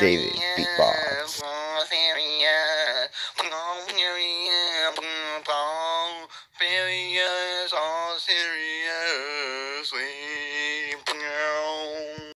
David Beatbox. All serious, all seriously.